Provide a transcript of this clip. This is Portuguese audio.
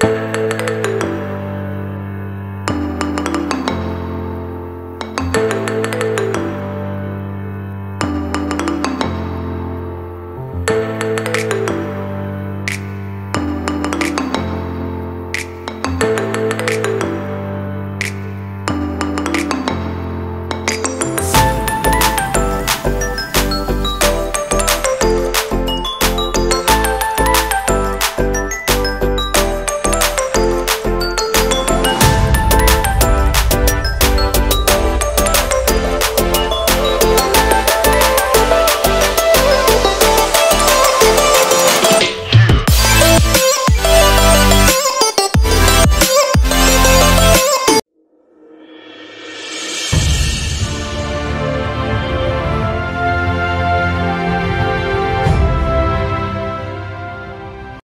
Música